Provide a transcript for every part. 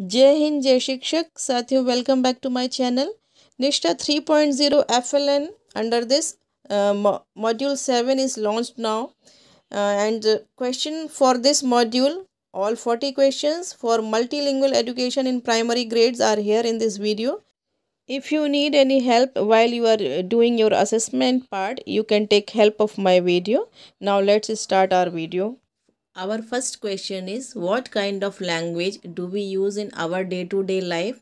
जय हिंद जय शिक्षक साथियों welcome back to my channel Nishta 3.0 FLN under this uh, mo module 7 is launched now uh, and uh, question for this module all 40 questions for multilingual education in primary grades are here in this video if you need any help while you are doing your assessment part you can take help of my video now let's start our video our first question is what kind of language do we use in our day to day life?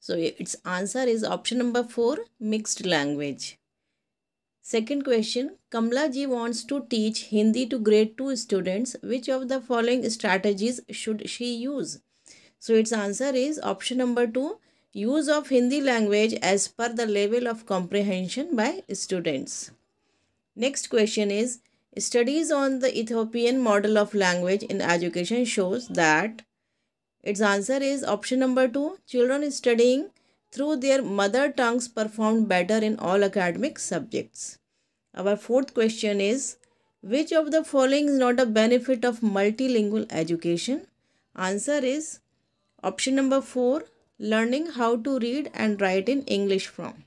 So its answer is option number 4 mixed language. Second question Kamla ji wants to teach Hindi to grade 2 students. Which of the following strategies should she use? So its answer is option number 2 use of Hindi language as per the level of comprehension by students. Next question is Studies on the Ethiopian model of language in education shows that its answer is option number 2. Children studying through their mother tongues performed better in all academic subjects. Our fourth question is which of the following is not a benefit of multilingual education? Answer is option number 4 learning how to read and write in English from.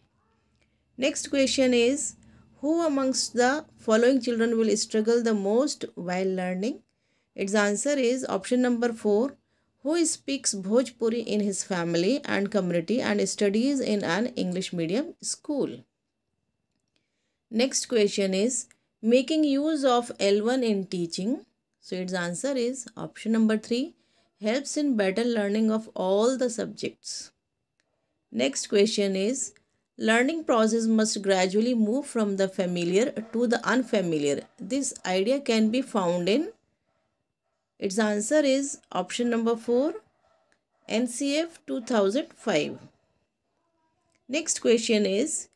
Next question is who amongst the following children will struggle the most while learning? Its answer is option number 4. Who speaks Bhojpuri in his family and community and studies in an English medium school? Next question is making use of L1 in teaching. So its answer is option number 3 helps in better learning of all the subjects. Next question is Learning process must gradually move from the familiar to the unfamiliar. This idea can be found in its answer is option number 4 NCF 2005. Next question is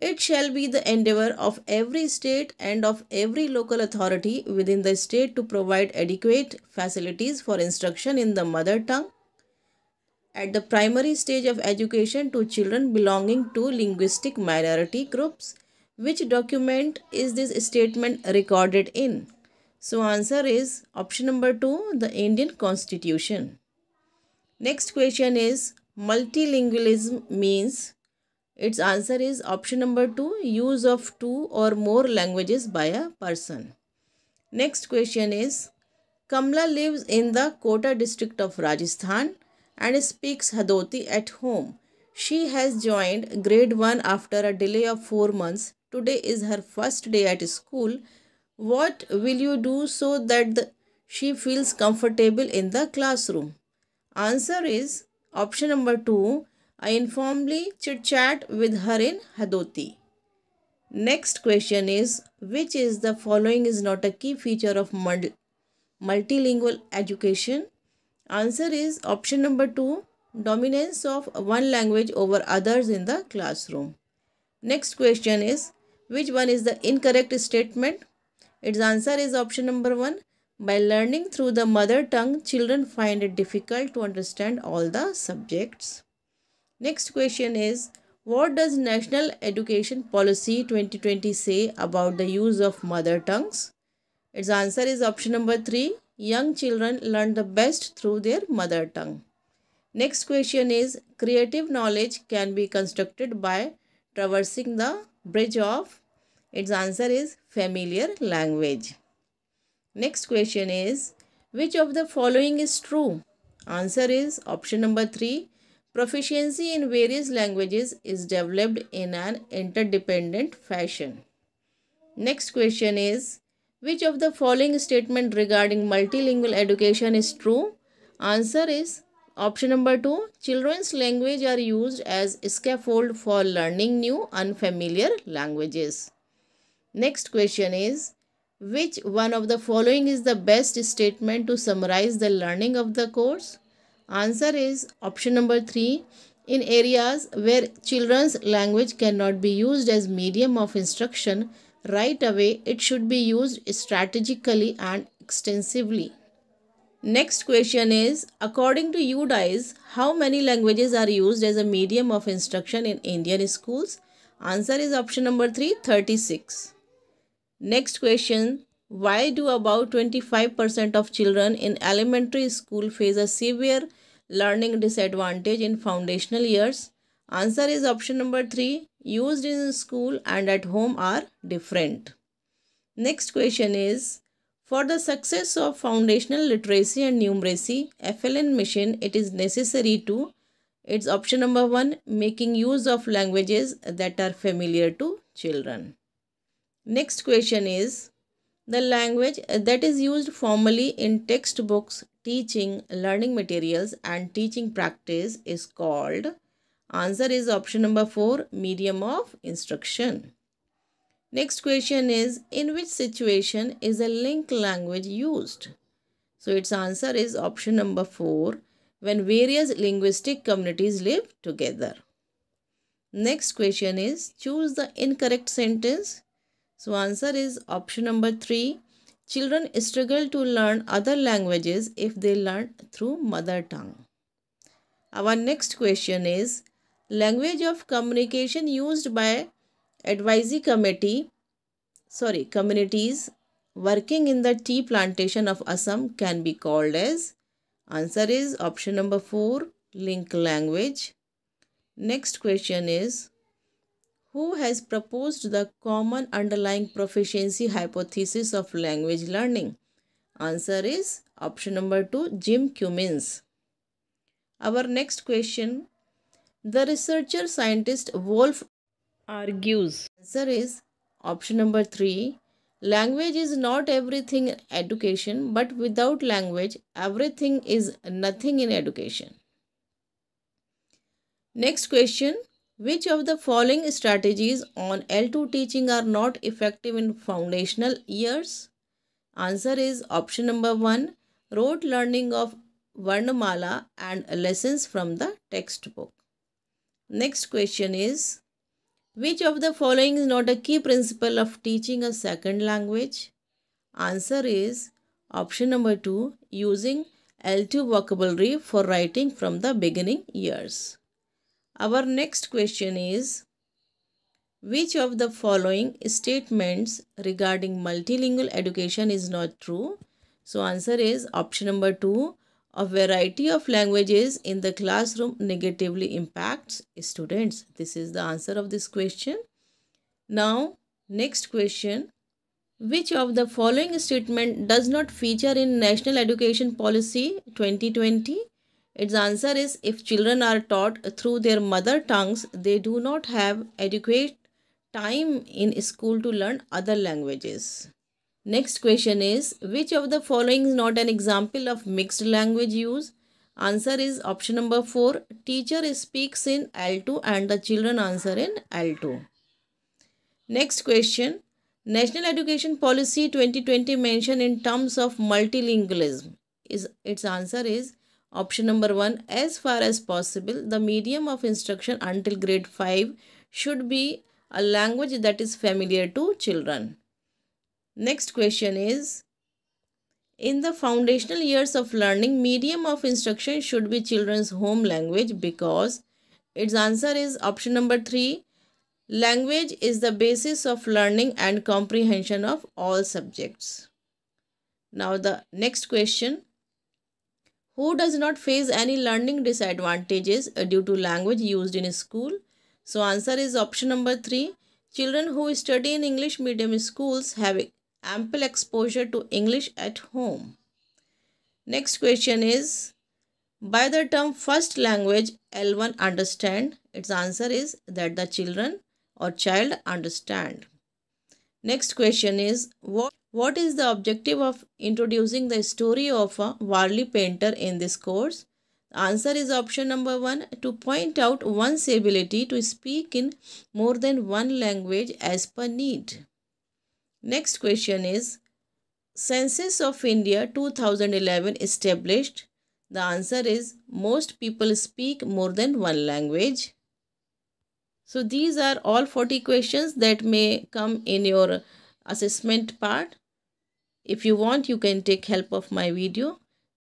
it shall be the endeavor of every state and of every local authority within the state to provide adequate facilities for instruction in the mother tongue at the primary stage of education to children belonging to linguistic minority groups. Which document is this statement recorded in? So answer is option number 2, the Indian Constitution. Next question is multilingualism means its answer is option number 2, use of two or more languages by a person. Next question is Kamla lives in the Kota district of Rajasthan and speaks Hadoti at home. She has joined grade 1 after a delay of 4 months. Today is her first day at school. What will you do so that the, she feels comfortable in the classroom? Answer is option number 2. I informally chit chat with her in Hadoti. Next question is which is the following is not a key feature of multilingual education? Answer is option number 2 dominance of one language over others in the classroom. Next question is which one is the incorrect statement? Its answer is option number 1 by learning through the mother tongue children find it difficult to understand all the subjects. Next question is what does National Education Policy 2020 say about the use of mother tongues? Its answer is option number 3 Young children learn the best through their mother tongue. Next question is creative knowledge can be constructed by traversing the bridge of its answer is familiar language. Next question is which of the following is true? Answer is option number 3 proficiency in various languages is developed in an interdependent fashion. Next question is which of the following statement regarding multilingual education is true? Answer is option number 2. Children's language are used as scaffold for learning new unfamiliar languages. Next question is which one of the following is the best statement to summarize the learning of the course? Answer is option number 3. In areas where children's language cannot be used as medium of instruction, right away, it should be used strategically and extensively. Next question is, according to UDISE, how many languages are used as a medium of instruction in Indian schools? Answer is option number 3, 36. Next question, why do about 25% of children in elementary school face a severe learning disadvantage in foundational years? Answer is option number 3. Used in school and at home are different. Next question is For the success of foundational literacy and numeracy, FLN mission, it is necessary to it's option number 1 making use of languages that are familiar to children. Next question is the language that is used formally in textbooks, teaching, learning materials and teaching practice is called Answer is option number 4 medium of instruction. Next question is in which situation is a link language used? So its answer is option number 4 when various linguistic communities live together. Next question is choose the incorrect sentence so answer is option number 3. Children struggle to learn other languages if they learn through mother tongue. Our next question is language of communication used by advisory committee sorry communities working in the tea plantation of Assam can be called as answer is option number 4 link language. Next question is who has proposed the common underlying proficiency hypothesis of language learning? Answer is option number 2 Jim Cummins. Our next question the researcher scientist Wolff argues. Answer is option number 3 Language is not everything in education, but without language, everything is nothing in education. Next question which of the following strategies on L2 teaching are not effective in foundational years? Answer is option number 1 rote learning of Varnamala and lessons from the textbook. Next question is which of the following is not a key principle of teaching a second language? Answer is option number 2 using L2 vocabulary for writing from the beginning years. Our next question is Which of the following statements regarding multilingual education is not true? So answer is option number 2. A variety of languages in the classroom negatively impacts students. This is the answer of this question. Now, next question. Which of the following statement does not feature in National Education Policy 2020? Its answer is if children are taught through their mother tongues, they do not have adequate time in school to learn other languages. Next question is which of the following is not an example of mixed language use? Answer is option number 4. Teacher speaks in L2 and the children answer in L2. Next question. National Education Policy 2020 mention in terms of multilingualism. Is its answer is Option number 1. As far as possible, the medium of instruction until grade 5 should be a language that is familiar to children. Next question is, in the foundational years of learning, medium of instruction should be children's home language because its answer is option number 3. Language is the basis of learning and comprehension of all subjects. Now the next question who does not face any learning disadvantages uh, due to language used in school? So answer is option number 3. Children who study in English medium schools have ample exposure to English at home. Next question is by the term first language L1 understand its answer is that the children or child understand. Next question is what what is the objective of introducing the story of a Warli painter in this course? The answer is option number 1 to point out one's ability to speak in more than one language as per need. Next question is Census of India 2011 established. The answer is most people speak more than one language. So these are all 40 questions that may come in your assessment part. If you want, you can take help of my video.